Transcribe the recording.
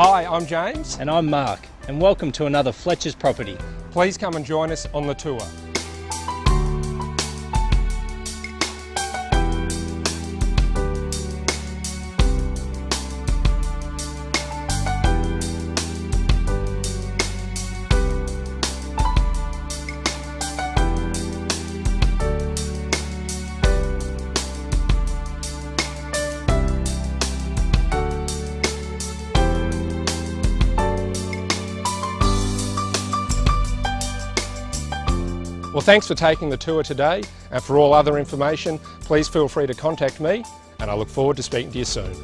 Hi, I'm James. And I'm Mark, and welcome to another Fletcher's Property. Please come and join us on the tour. Well, thanks for taking the tour today, and for all other information, please feel free to contact me, and I look forward to speaking to you soon.